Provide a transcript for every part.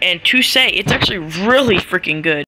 And to say, it's actually really freaking good.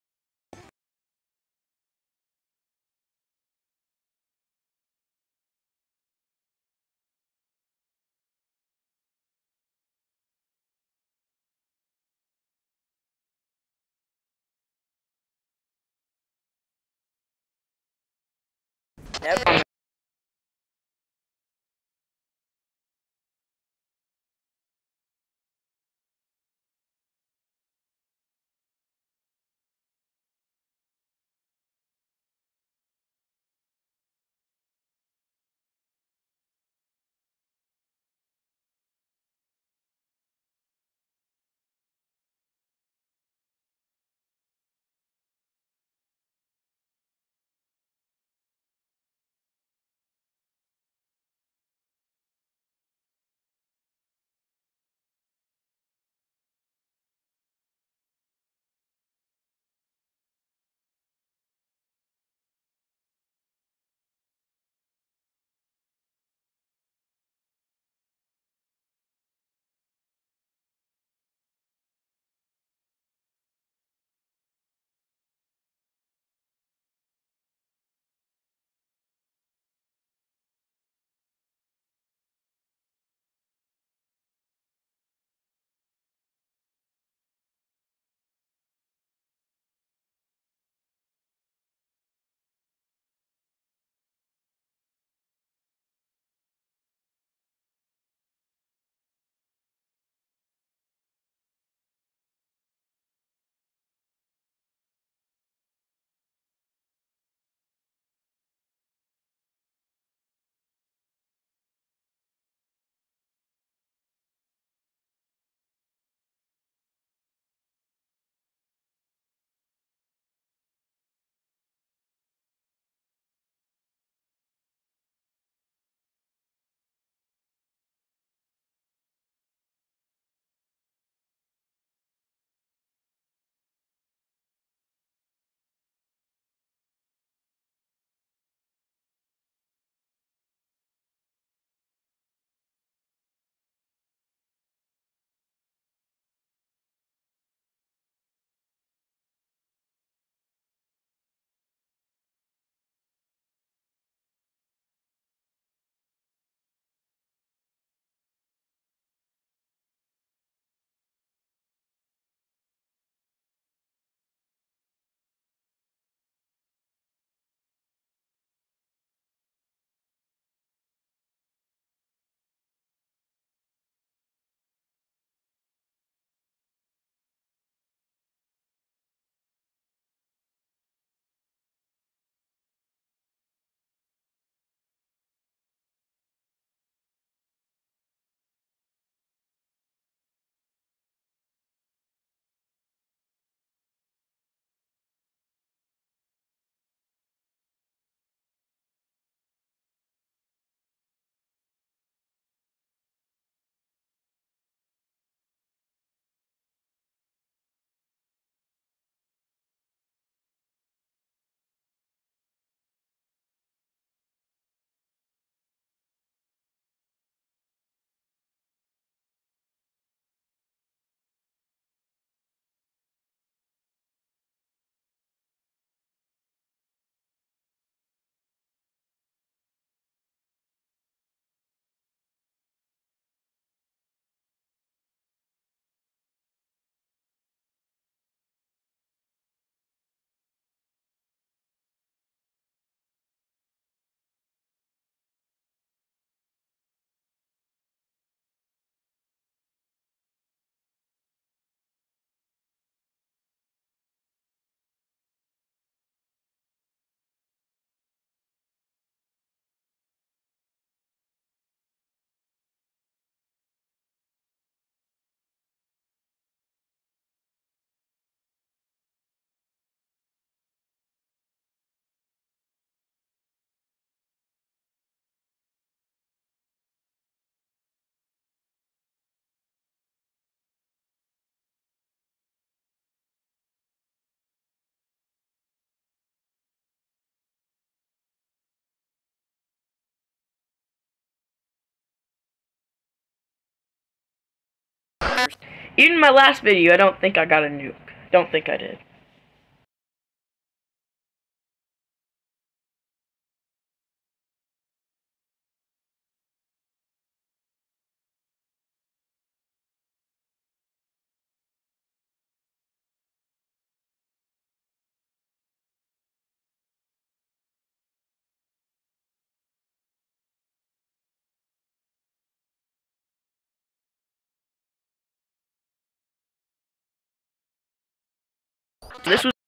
Even my last video, I don't think I got a nuke. Don't think I did. This was